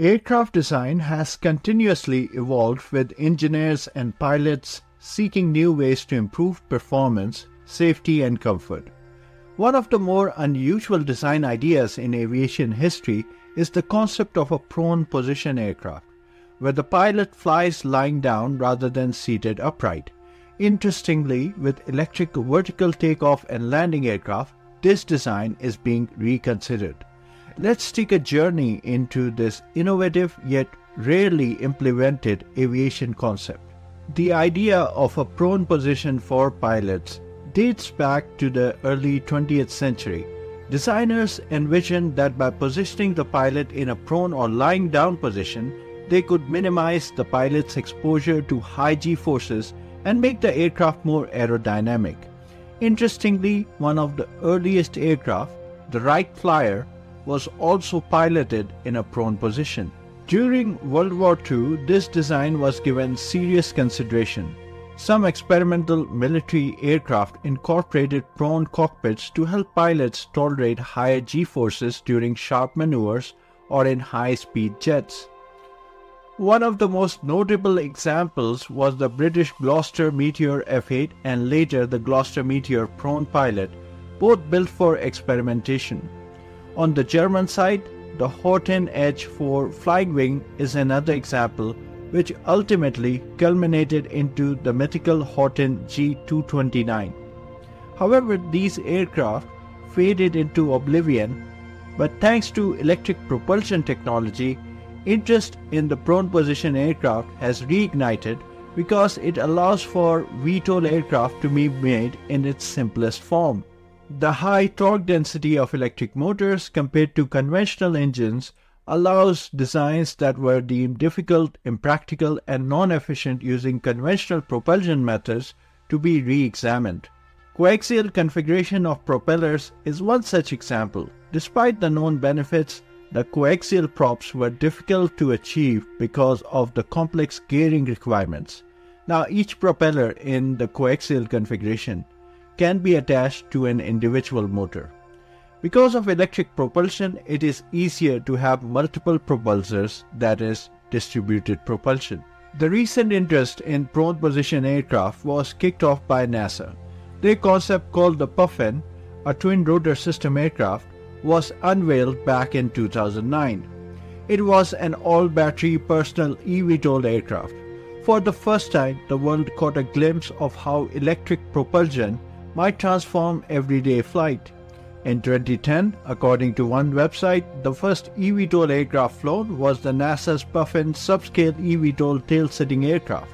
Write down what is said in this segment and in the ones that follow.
Aircraft design has continuously evolved with engineers and pilots seeking new ways to improve performance, safety, and comfort. One of the more unusual design ideas in aviation history is the concept of a prone position aircraft, where the pilot flies lying down rather than seated upright. Interestingly, with electric vertical takeoff and landing aircraft, this design is being reconsidered. Let's take a journey into this innovative yet rarely implemented aviation concept. The idea of a prone position for pilots dates back to the early 20th century. Designers envisioned that by positioning the pilot in a prone or lying down position, they could minimize the pilot's exposure to high g forces and make the aircraft more aerodynamic. Interestingly, one of the earliest aircraft, the Wright Flyer, was also piloted in a prone position. During World War II, this design was given serious consideration. Some experimental military aircraft incorporated prone cockpits to help pilots tolerate higher g-forces during sharp maneuvers or in high-speed jets. One of the most notable examples was the British Gloster Meteor F8 and later the Gloster Meteor Prone Pilot, both built for experimentation. On the German side, the Horten H-4 flying wing is another example which ultimately culminated into the mythical Horten G229. However, these aircraft faded into oblivion, but thanks to electric propulsion technology, interest in the prone position aircraft has reignited because it allows for VTOL aircraft to be made in its simplest form. The high torque density of electric motors compared to conventional engines allows designs that were deemed difficult, impractical, and non-efficient using conventional propulsion methods to be re-examined. Coaxial configuration of propellers is one such example. Despite the known benefits, the coaxial props were difficult to achieve because of the complex gearing requirements. Now each propeller in the coaxial configuration can be attached to an individual motor. Because of electric propulsion, it is easier to have multiple propulsors, that is, distributed propulsion. The recent interest in prone position aircraft was kicked off by NASA. Their concept called the Puffin, a twin rotor system aircraft, was unveiled back in 2009. It was an all battery personal eVTOL aircraft. For the first time, the world caught a glimpse of how electric propulsion might transform everyday flight. In 2010, according to one website, the first eVTOL aircraft flown was the NASA's Puffin subscale eVTOL tail-sitting aircraft.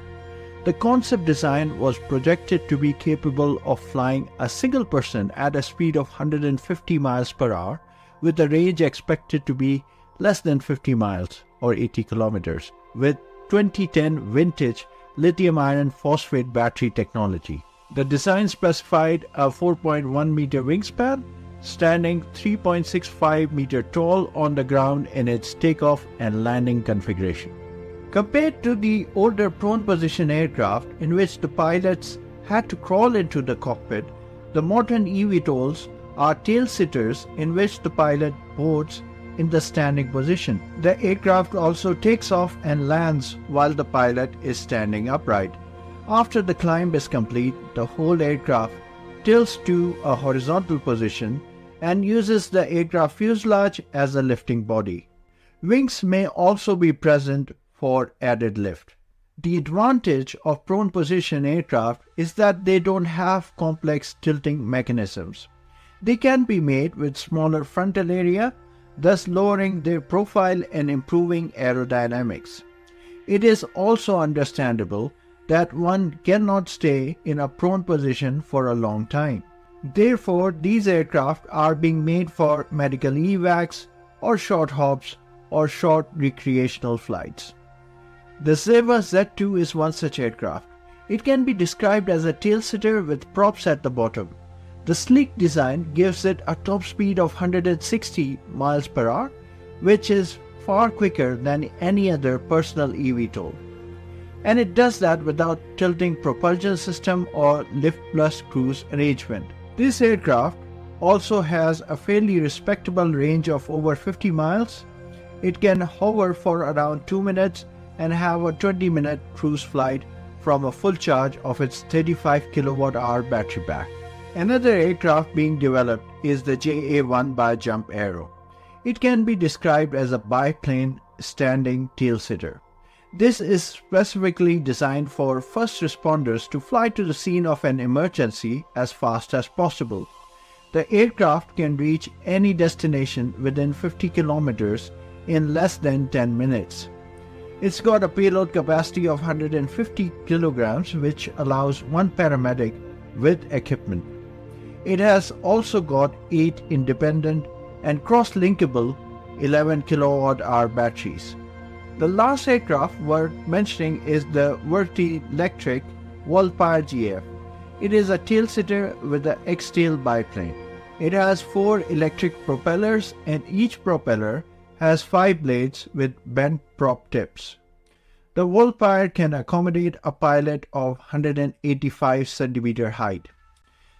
The concept design was projected to be capable of flying a single person at a speed of 150 miles per hour, with a range expected to be less than 50 miles or 80 kilometers, with 2010 vintage lithium iron phosphate battery technology. The design specified a 4.1 meter wingspan, standing 3.65 meter tall on the ground in its takeoff and landing configuration. Compared to the older prone position aircraft in which the pilots had to crawl into the cockpit, the modern eVTOLs are tail sitters in which the pilot boards in the standing position. The aircraft also takes off and lands while the pilot is standing upright. After the climb is complete, the whole aircraft tilts to a horizontal position and uses the aircraft fuselage as a lifting body. Wings may also be present for added lift. The advantage of prone position aircraft is that they don't have complex tilting mechanisms. They can be made with smaller frontal area, thus lowering their profile and improving aerodynamics. It is also understandable that one cannot stay in a prone position for a long time. Therefore, these aircraft are being made for medical evacs or short hops or short recreational flights. The Zeva Z2 is one such aircraft. It can be described as a tail-sitter with props at the bottom. The sleek design gives it a top speed of 160 miles per hour, which is far quicker than any other personal eVTOL and it does that without tilting propulsion system or lift plus cruise arrangement. This aircraft also has a fairly respectable range of over 50 miles It can hover for around 2 minutes and have a 20 minute cruise flight from a full charge of its 35 kilowatt hour battery pack. Another aircraft being developed is the JA-1 by Jump Aero. It can be described as a biplane standing tail-sitter. This is specifically designed for first responders to fly to the scene of an emergency as fast as possible. The aircraft can reach any destination within 50 kilometers in less than 10 minutes. It's got a payload capacity of 150 kilograms, which allows one paramedic with equipment. It has also got 8 independent and cross-linkable 11 kilowatt hour batteries. The last aircraft worth mentioning is the Verti Electric Volpire GF. It is a tail-sitter with an X-tail biplane. It has four electric propellers and each propeller has five blades with bent prop tips. The Volpire can accommodate a pilot of 185 cm height.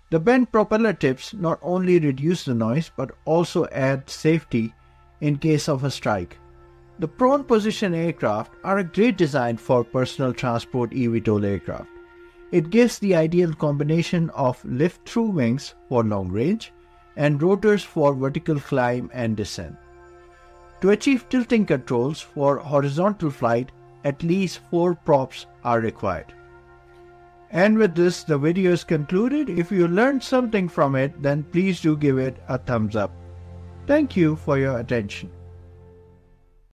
The bent propeller tips not only reduce the noise but also add safety in case of a strike. The prone position aircraft are a great design for personal transport eVTOL aircraft. It gives the ideal combination of lift-through wings for long range and rotors for vertical climb and descent. To achieve tilting controls for horizontal flight, at least four props are required. And with this, the video is concluded. If you learned something from it, then please do give it a thumbs up. Thank you for your attention.